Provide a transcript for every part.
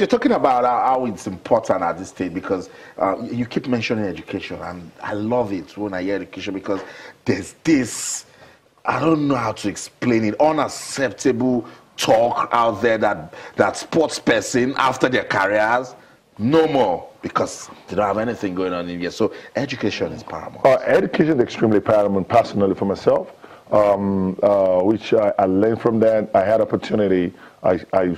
you're talking about how it's important at this stage because uh, you keep mentioning education, and I love it when I hear education because there's this, I don't know how to explain it, unacceptable talk out there that, that sports person after their careers, no more because they don't have anything going on in here. So education is paramount. Uh, education is extremely paramount personally for myself, um, uh, which I, I, learned from that. I had opportunity. I, I,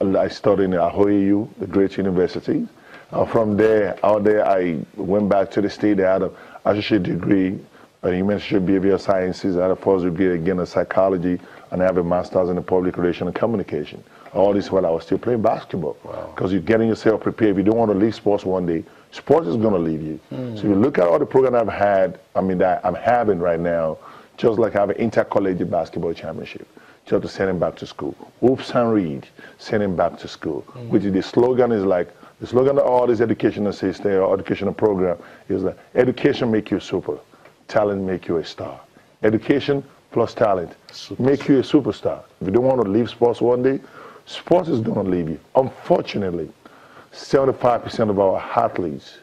I studied in Ahoyu, the great university. Uh, from there, out there, I went back to the state. I had an associate degree in human behavioral sciences. I had a first degree again in psychology and I have a master's in public relations and communication. All this while I was still playing basketball. Because wow. you're getting yourself prepared. If you don't want to leave sports one day, sports is going to leave you. Mm. So if you look at all the programs I've had, I mean, that I'm having right now, just like I have an intercollegiate basketball championship, just to send him back to school. Oops and read, send him back to school. Mm. Which the slogan is like, the slogan of all this educational system or educational program is that education make you super, talent make you a star. Education plus talent super make you a superstar. If you don't want to leave sports one day, sports is going to leave you. Unfortunately, 75% of our athletes,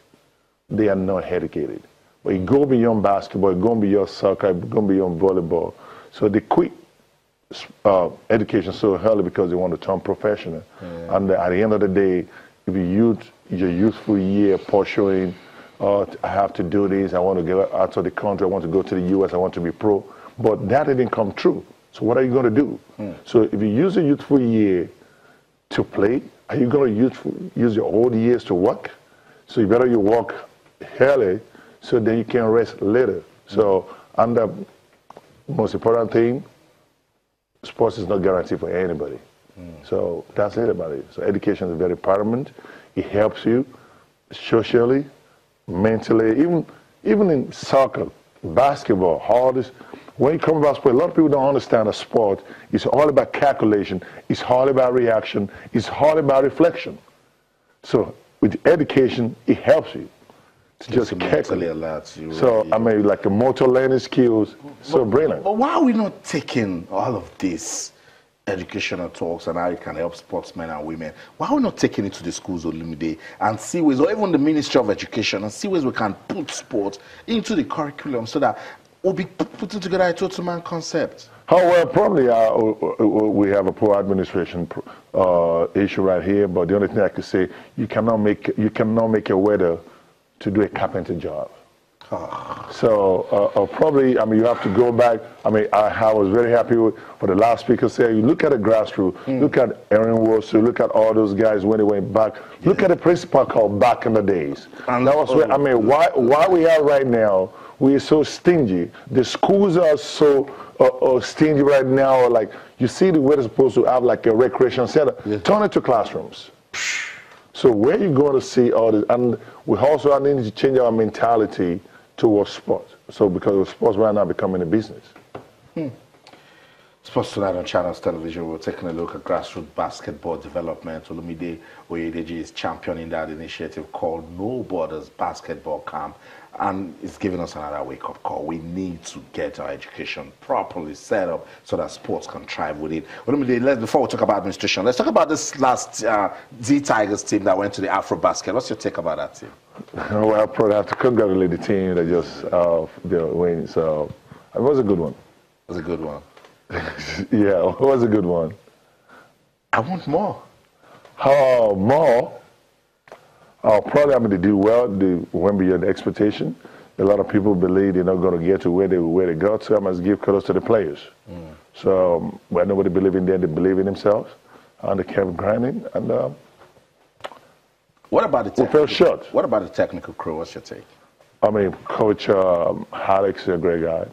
they are not educated. But you go beyond basketball, you go beyond soccer, you go beyond volleyball. So they quit uh, education so early because they want to turn professional. Yeah. And at the end of the day, if you use your youthful year pursuing, uh, I have to do this, I want to get out of the country, I want to go to the U.S., I want to be pro, but that didn't come true. So what are you going to do? Hmm. So if you use a youthful year to play, are you going to use your old years to work? So you better you work early so then you can rest later. So hmm. and the most important thing, sports is not guaranteed for anybody. Hmm. So that's it about it. So education is very paramount. It helps you socially, mentally, even even in soccer, basketball, all this when you come about sport, a lot of people don't understand a sport. It's all about calculation. It's all about reaction. It's all about reflection. So with education, it helps you to just calculate. You so I mean, like a motor learning skills, so but, brilliant. But why are we not taking all of this educational talks and how it can help sportsmen and women? Why are we not taking it to the schools of Olumide and see ways, or even the Ministry of Education, and see ways we can put sport into the curriculum so that we'll be putting together a total man concept? Oh, well, probably uh, uh, uh, we have a poor administration uh, issue right here, but the only thing I could say, you cannot make, you cannot make a welder to do a carpenter job. Oh. So uh, uh, probably, I mean, you have to go back. I mean, I, I was very happy with what the last speaker said. You look at the grassroots, mm. look at Aaron Wilson, look at all those guys when they went back. Yeah. Look at the principal called back in the days. And that was where, I mean, why, why we are right now, we are so stingy. The schools are so uh, uh, stingy right now. Like you see, the way they're supposed to have like a recreation center, yes. turn it to classrooms. So where you going to see all this? And we also need to change our mentality towards sports. So because sports right now becoming a business. Hmm. Sports Tonight on Channels Television, we're taking a look at grassroots basketball development. Olumide Oyedeji is championing that initiative called No Borders Basketball Camp and it's giving us another wake-up call. We need to get our education properly set up so that sports can thrive with it. let's, before we talk about administration, let's talk about this last uh, D'Tigers team that went to the Afro Basket. What's your take about that team? Well, I probably have to congratulate the team that just uh, win. So it was a good one. It was a good one. yeah, it was a good one. I want more. Oh, more? Uh, probably I'm going to do well. They went beyond expectation. A lot of people believe they're not going to get to where they where they got. So I must give kudos to the players. Mm. So um, when nobody believe in them, they believe in themselves, and they kept grinding. And uh, what about the technical, we fell short. What about the technical crew? What's your take? I mean, Coach um, Alex is a great guy.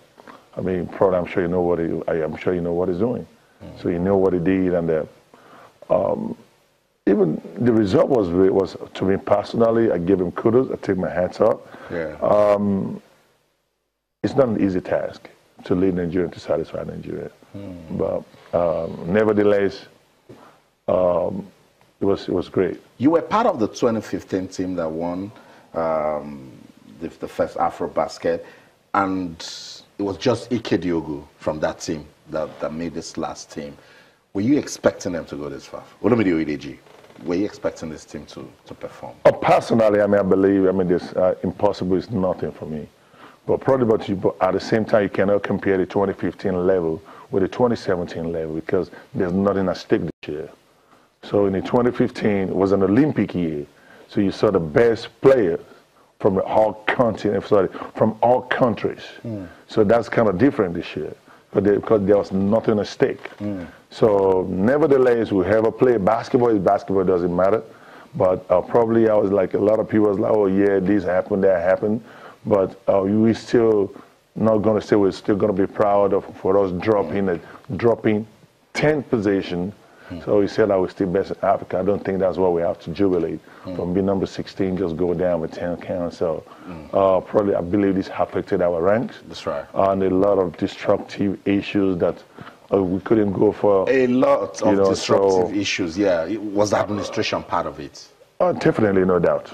I mean, probably I'm sure you know what he. I, am sure you know what he's doing. Mm. So you know what he did, and uh, um, even the result was was to me personally. I give him kudos. I take my hats off. Yeah. Um, it's not an easy task to lead Nigeria to satisfy Nigeria, mm. but um, nevertheless, um, it was it was great. You were part of the 2015 team that won um, the, the, first Afro Basket, and it was just Ike Diogu from that team that, that made this last team. Were you expecting them to go this far? Olumide Oyedeji were you expecting this team to, to perform? Uh, personally, I mean, I believe, I mean, this uh, impossible is nothing for me. But probably, but, you, but at the same time, you cannot compare the 2015 level with the 2017 level because there's nothing at stake this year. So in the 2015, it was an Olympic year. So you saw the best players from all continents, sorry, from all countries. Mm. So that's kind of different this year because there was nothing at stake. Mm. So nevertheless, we have a play. Basketball is basketball, doesn't matter. But uh, probably I was like, a lot of people was like, oh yeah, this happened, that happened. But uh, we still not going to say we're still going to be proud of for us dropping a, dropping 10th position so he said I was still best in Africa. I don't think that's what we have to jubilate. Mm. From being number 16, just go down with 10 counts. So mm. uh, probably I believe this affected our ranks. That's right. And a lot of destructive issues that uh, we couldn't go for. A lot of know, destructive so, issues, yeah. It was the administration part of it? Uh, definitely, no doubt.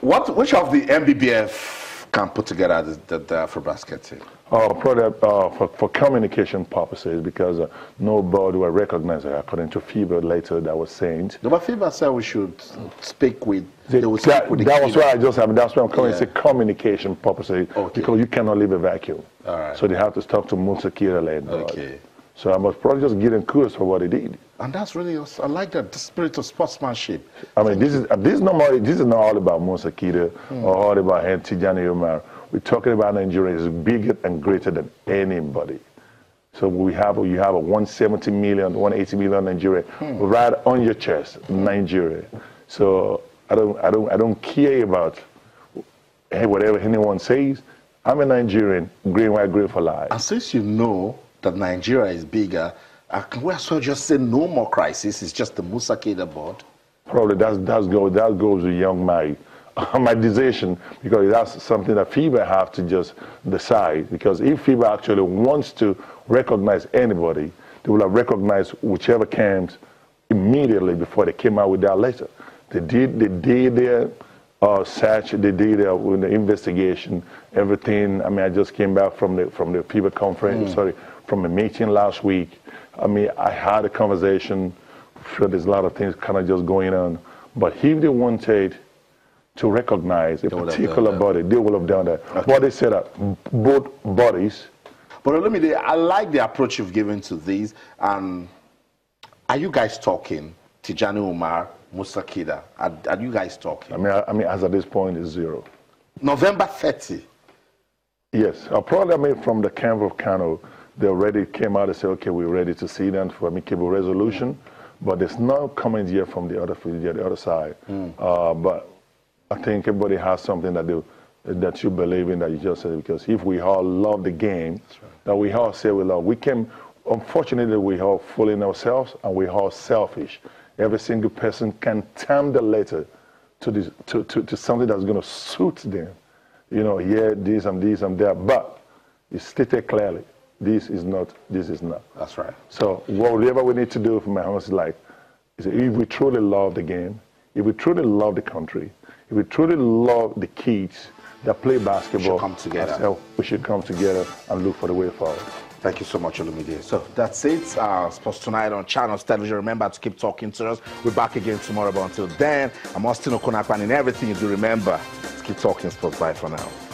What, which of the NBBF can put together the, the, the Afrobasket team? Uh, product, uh, for, for communication purposes because uh, nobody will recognize it according to FIBA later that was saying. No, but FIBA said we should speak with, they will speak that, with the That was why I just have, that's why I'm calling yeah. it communication purposes okay. because you cannot leave a vacuum. All right. So they have to talk to Musa Kirtland. Okay. So I must probably just give them kudos for what he did. And that's really, us. I like that, the spirit of sportsmanship. I mean, this is, this is, not more, this is not all about Musa Kida mm. or all about Tijani Umar. We're talking about Nigeria is bigger and greater than anybody. So we have you have a 170 million, 180 million Nigeria hmm. right on your chest, Nigeria. So I don't I don't I don't care about hey, whatever anyone says. I'm a Nigerian, green, white, green for life. And since you know that Nigeria is bigger, uh, can we as well just say no more crisis? It's just the Musa Kida board. Probably that's that's go that goes with young Mike my decision because that's something that FIBA have to just decide. Because if FIBA actually wants to recognize anybody, they will have recognized whichever comes immediately before they came out with that letter. They did, they did their uh, search, they did their the investigation, everything. I mean, I just came back from the from the FIBA conference, mm. sorry, from a meeting last week. I mean, I had a conversation. sure, there's a lot of things kind of just going on. But if they wanted to recognize a particular body, they will have done that. Okay. But they said that both bodies. But let me, I like the approach you've given to these. And are you guys talking, Tijani Umar, Musa Kida? Are, are, you guys talking? I mean, I, I, mean, as at this point, it's zero. November 30. Yes, I probably I mean, from the camp of Kano, they already came out and said, okay, we're ready to see them for amicable resolution. Mm. But there's no comment yet from the other, the other side. Mm. Uh, but I think everybody has something that they, that you believe in that you just said because if we all love the game right. that we all say we love, we can. Unfortunately, we are fooling ourselves and we are selfish. Every single person can turn the letter to, this, to, to, to something that's going to suit them. You know, yeah, this and this and that, but it's stated clearly. This is not. This is not. That's right. So whatever we need to do for my house is like, is if we truly love the game, if we truly love the country, if we truly love the kids that play basketball, we should come together. we should come together and look for the way forward. Thank you so much, Olumide. So that's it. Uh, Sports Tonight on Channels Television. Remember to keep talking to us. We're back again tomorrow. But until then, I'm Austin Okon-Akpan. In everything you do, remember to keep talking sports. Bye for now.